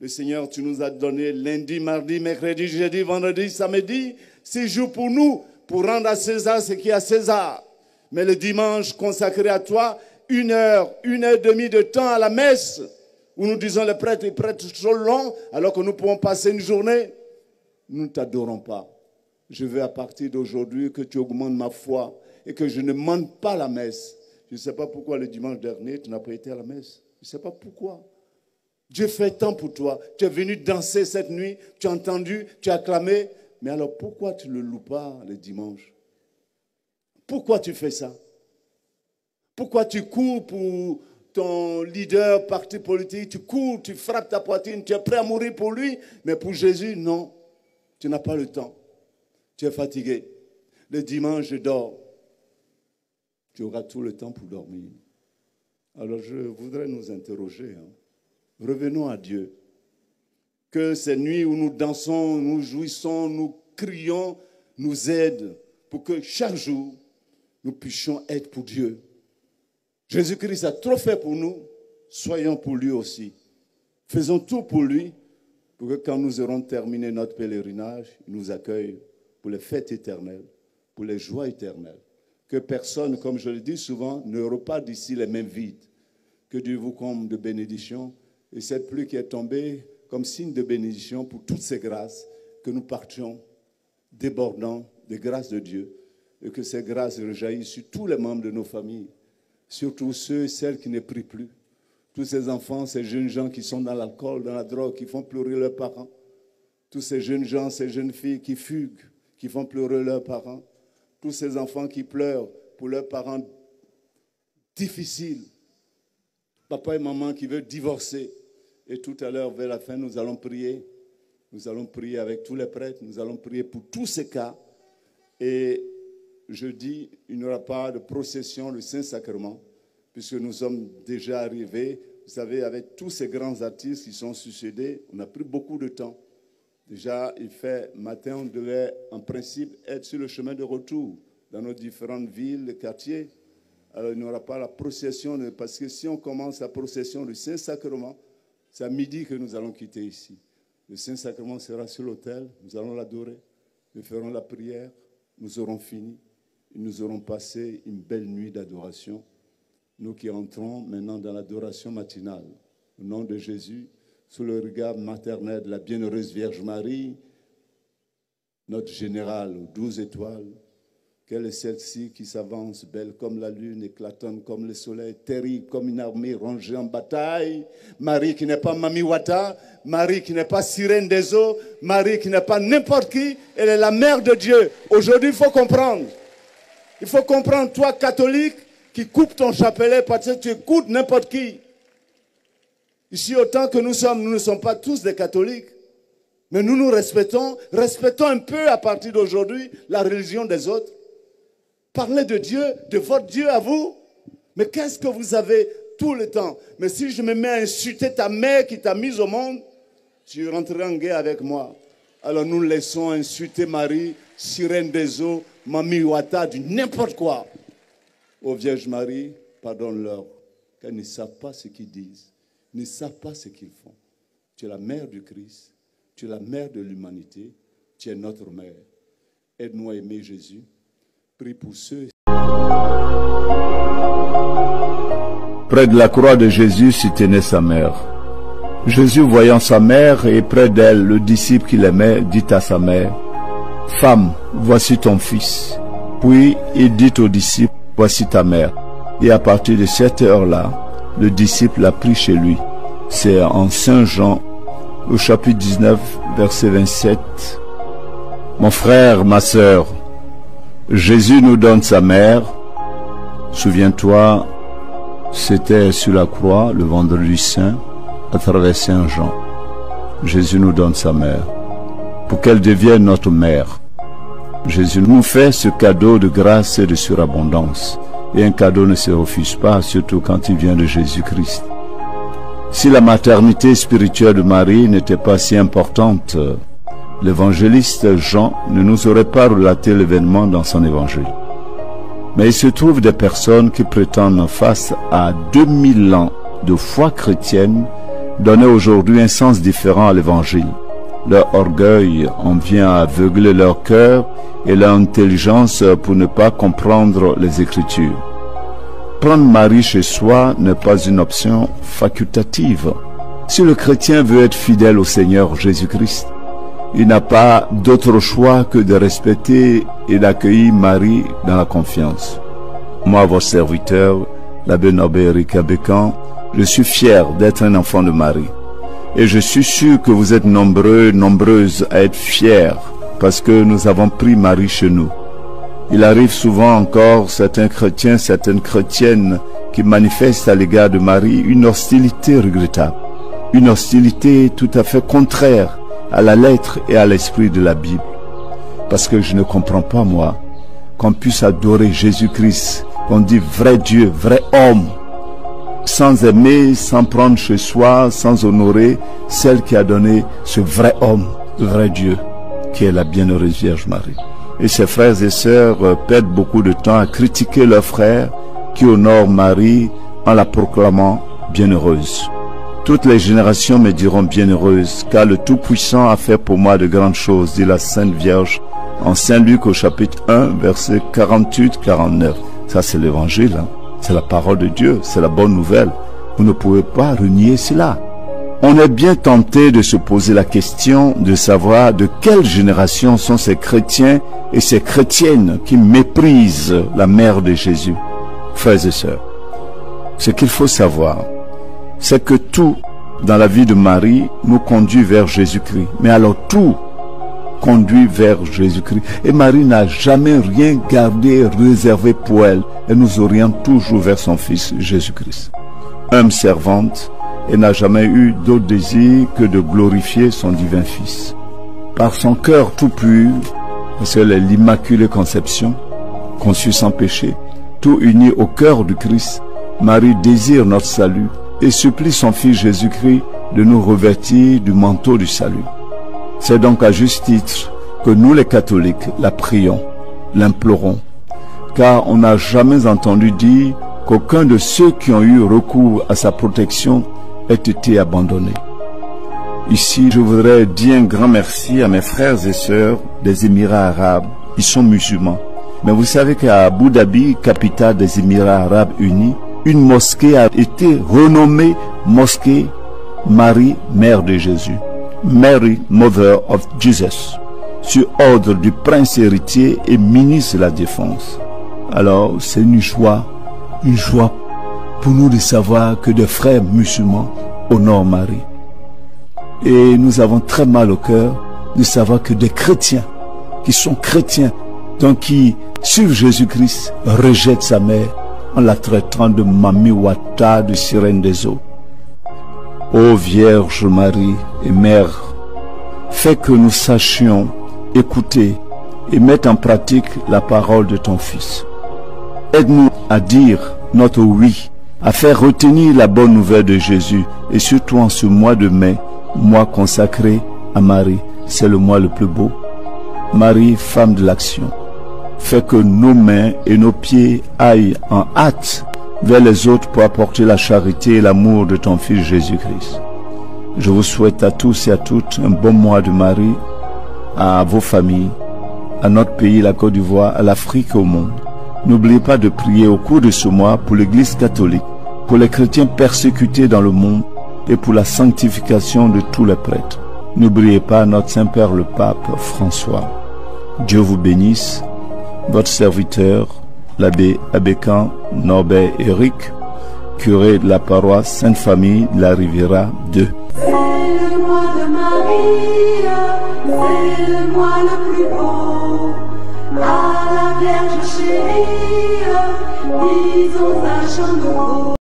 le Seigneur. Tu nous as donné lundi, mardi, mercredi, jeudi, vendredi, samedi, six jours pour nous, pour rendre à César ce qui est à César. Mais le dimanche consacré à toi, une heure, une heure et demie de temps à la messe, où nous disons le prêtre est prêtre trop long, alors que nous pouvons passer une journée, nous ne t'adorons pas. Je veux à partir d'aujourd'hui que tu augmentes ma foi et que je ne manque pas la messe. Je ne sais pas pourquoi le dimanche dernier, tu n'as pas été à la messe. Je ne sais pas pourquoi. Dieu fait tant pour toi. Tu es venu danser cette nuit, tu as entendu, tu as acclamé. Mais alors pourquoi tu ne le loues pas le dimanche? Pourquoi tu fais ça? Pourquoi tu cours pour ton leader, parti politique, tu cours, tu frappes ta poitrine, tu es prêt à mourir pour lui, mais pour Jésus, non. Tu n'as pas le temps. Tu es fatigué. Le dimanche, je dors. Tu auras tout le temps pour dormir. Alors je voudrais nous interroger. Hein. Revenons à Dieu. Que ces nuits où nous dansons, nous jouissons, nous crions, nous aident pour que chaque jour, nous puissions être pour Dieu. Jésus-Christ a trop fait pour nous, soyons pour lui aussi. Faisons tout pour lui, pour que quand nous aurons terminé notre pèlerinage, il nous accueille pour les fêtes éternelles, pour les joies éternelles. Que personne, comme je le dis souvent, ne repart d'ici les mains vides. Que Dieu vous comble de bénédictions et cette pluie qui est tombée comme signe de bénédiction pour toutes ces grâces, que nous partions débordant des grâces de Dieu. Et que ces grâces rejaillissent sur tous les membres de nos familles, surtout ceux et celles qui ne prient plus, tous ces enfants, ces jeunes gens qui sont dans l'alcool, dans la drogue, qui font pleurer leurs parents, tous ces jeunes gens, ces jeunes filles qui fuguent, qui font pleurer leurs parents, tous ces enfants qui pleurent pour leurs parents difficiles, papa et maman qui veulent divorcer, et tout à l'heure, vers la fin, nous allons prier. Nous allons prier avec tous les prêtres. Nous allons prier pour tous ces cas. Et je dis, il n'y aura pas de procession du Saint-Sacrement, puisque nous sommes déjà arrivés. Vous savez, avec tous ces grands artistes qui sont succédés, on a pris beaucoup de temps. Déjà, il fait matin, on devait en principe être sur le chemin de retour dans nos différentes villes, quartiers. Alors, il n'y aura pas la procession, parce que si on commence la procession du Saint-Sacrement, c'est à midi que nous allons quitter ici. Le Saint-Sacrement sera sur l'autel, nous allons l'adorer, nous ferons la prière, nous aurons fini, et nous aurons passé une belle nuit d'adoration. Nous qui entrons maintenant dans l'adoration matinale, au nom de Jésus, sous le regard maternel de la bienheureuse Vierge Marie, notre général aux douze étoiles, quelle est celle-ci qui s'avance, belle comme la lune, éclatante comme le soleil, terrible comme une armée rangée en bataille. Marie qui n'est pas Mami Wata, Marie qui n'est pas sirène des eaux, Marie qui n'est pas n'importe qui, elle est la mère de Dieu. Aujourd'hui, il faut comprendre. Il faut comprendre, toi catholique, qui coupe ton chapelet parce que tu écoutes n'importe qui. Ici, autant que nous sommes, nous ne sommes pas tous des catholiques. Mais nous nous respectons, respectons un peu à partir d'aujourd'hui la religion des autres. Parlez de Dieu, de votre Dieu à vous. Mais qu'est-ce que vous avez tout le temps? Mais si je me mets à insulter ta mère qui t'a mise au monde, tu rentreras en guerre avec moi. Alors nous laissons insulter Marie, sirène des eaux, Mamie Wata, du n'importe quoi. Ô Vierge Marie, pardonne-leur, car ne savent pas ce qu'ils disent, ne savent pas ce qu'ils font. Tu es la mère du Christ, tu es la mère de l'humanité, tu es notre mère. Aide-nous à aimer Jésus. Près de la croix de Jésus s'y tenait sa mère. Jésus, voyant sa mère et près d'elle le disciple qu'il aimait, dit à sa mère, Femme, voici ton fils. Puis il dit au disciple, Voici ta mère. Et à partir de cette heure-là, le disciple l'a pris chez lui. C'est en Saint Jean, au chapitre 19, verset 27. Mon frère, ma sœur, Jésus nous donne sa mère. Souviens-toi, c'était sur la croix le vendredi saint à travers Saint Jean. Jésus nous donne sa mère pour qu'elle devienne notre mère. Jésus nous fait ce cadeau de grâce et de surabondance. Et un cadeau ne se refuse pas, surtout quand il vient de Jésus-Christ. Si la maternité spirituelle de Marie n'était pas si importante, l'évangéliste Jean ne nous aurait pas relaté l'événement dans son évangile. Mais il se trouve des personnes qui prétendent face à 2000 ans de foi chrétienne donnaient aujourd'hui un sens différent à l'évangile. Leur orgueil en vient à aveugler leur cœur et leur intelligence pour ne pas comprendre les Écritures. Prendre Marie chez soi n'est pas une option facultative. Si le chrétien veut être fidèle au Seigneur Jésus-Christ, il n'a pas d'autre choix que de respecter et d'accueillir Marie dans la confiance. Moi, votre serviteur, l'abbé Norbert Eric Abécan, je suis fier d'être un enfant de Marie. Et je suis sûr que vous êtes nombreux, nombreuses à être fiers parce que nous avons pris Marie chez nous. Il arrive souvent encore certains chrétiens, certaines chrétiennes qui manifestent à l'égard de Marie une hostilité regrettable, une hostilité tout à fait contraire à la lettre et à l'esprit de la Bible. Parce que je ne comprends pas, moi, qu'on puisse adorer Jésus-Christ, qu'on dit vrai Dieu, vrai homme, sans aimer, sans prendre chez soi, sans honorer celle qui a donné ce vrai homme, vrai Dieu, qui est la bienheureuse Vierge Marie. Et ses frères et sœurs euh, perdent beaucoup de temps à critiquer leurs frères qui honorent Marie en la proclamant bienheureuse. Toutes les générations me diront bienheureuse, car le Tout-Puissant a fait pour moi de grandes choses, dit la Sainte Vierge en Saint Luc au chapitre 1, verset 48-49. Ça, c'est l'évangile. Hein. C'est la parole de Dieu, c'est la bonne nouvelle. Vous ne pouvez pas renier cela. On est bien tenté de se poser la question de savoir de quelle génération sont ces chrétiens et ces chrétiennes qui méprisent la mère de Jésus. Frères et sœurs, ce qu'il faut savoir, c'est que tout dans la vie de Marie nous conduit vers Jésus-Christ. Mais alors tout conduit vers Jésus-Christ. Et Marie n'a jamais rien gardé, réservé pour elle. Elle nous oriente toujours vers son Fils Jésus-Christ. Homme servante, elle n'a jamais eu d'autre désir que de glorifier son divin Fils. Par son cœur tout pur, parce qu'elle est l'Immaculée Conception, conçue sans péché, tout uni au cœur du Christ, Marie désire notre salut et supplie son Fils Jésus-Christ de nous revêtir du manteau du salut. C'est donc à juste titre que nous les catholiques la prions, l'implorons, car on n'a jamais entendu dire qu'aucun de ceux qui ont eu recours à sa protection ait été abandonné. Ici, je voudrais dire un grand merci à mes frères et sœurs des Émirats arabes. Ils sont musulmans. Mais vous savez qu'à Abu Dhabi, capitale des Émirats arabes unis, une mosquée a été renommée mosquée Marie, Mère de Jésus. Mary, Mother of Jesus, sur ordre du prince héritier et ministre de la Défense. Alors, c'est une joie, une joie pour nous de savoir que des frères musulmans honorent Marie. Et nous avons très mal au cœur de savoir que des chrétiens, qui sont chrétiens, donc qui suivent Jésus-Christ, rejettent sa mère en la traitant de Mami Wata, de sirène des eaux. Ô Vierge Marie et Mère, fais que nous sachions écouter et mettre en pratique la parole de ton Fils. Aide-nous à dire notre oui, à faire retenir la bonne nouvelle de Jésus et surtout en ce mois de mai, mois consacré à Marie. C'est le mois le plus beau. Marie, femme de l'action, fais que nos mains et nos pieds aillent en hâte vers les autres pour apporter la charité et l'amour de ton Fils Jésus-Christ. Je vous souhaite à tous et à toutes un bon mois de Marie, à vos familles, à notre pays, la Côte d'Ivoire, à l'Afrique et au monde. N'oubliez pas de prier au cours de ce mois pour l'Église catholique, pour les chrétiens persécutés dans le monde et pour la sanctification de tous les prêtres. N'oubliez pas notre Saint-Père le Pape François. Dieu vous bénisse, votre serviteur, l'abbé Abécan Norbert Eric, curé de la paroisse Sainte-Famille de la Riviera 2. C'est le mois de Marie, c'est le plus beau. À la Vierge chérie, disons un chant.